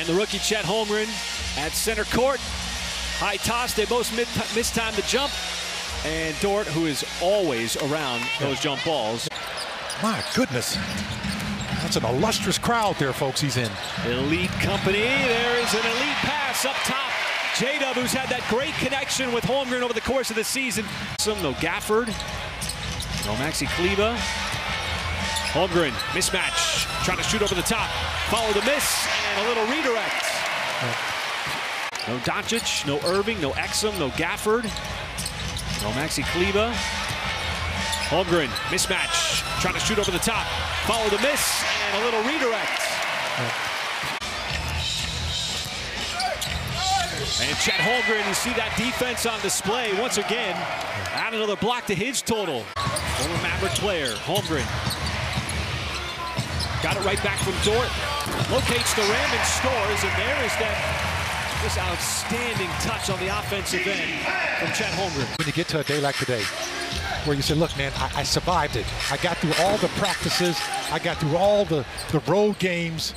And the rookie Chet Holmgren at center court. High toss, they both miss time to jump. And Dort, who is always around those jump balls. My goodness. That's an illustrious crowd there, folks, he's in. Elite company. There is an elite pass up top. J-Dub, who's had that great connection with Holmgren over the course of the season. Some, no Gafford. No Maxi Kleber. Holmgren, mismatch. Trying to shoot over the top. Follow the miss, and a little redirect. No Doncic, no Irving, no Exum, no Gafford. No Maxi Kleber. Holmgren, mismatch. Trying to shoot over the top. Follow the miss, and a little redirect. And Chet Holmgren, you see that defense on display once again. Add another block to his total. Former Maverick player, Holmgren. Got it right back from Dort. Locates the rim and scores, and there is that this outstanding touch on the offensive end from Chet Holmgren. When you get to a day like today, where you say, look, man, I, I, survived it. I got through all the practices. I got through all the, the road games.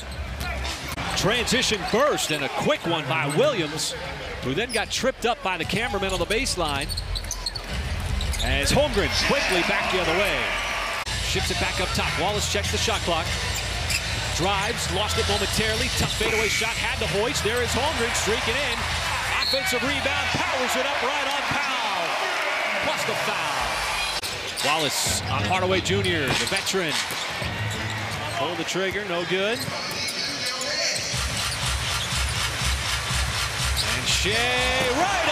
Transition burst and a quick one by Williams, who then got tripped up by the cameraman on the baseline. As Holmgren quickly back the other way. Ships it back up top. Wallace checks the shot clock. Drives, lost it momentarily. Tough fadeaway shot, had the hoist. There is Holmgren streaking in. Offensive rebound, powers it up right on Powell. Plus the foul. Wallace on Hardaway Jr., the veteran. Pull the trigger, no good. And Shai right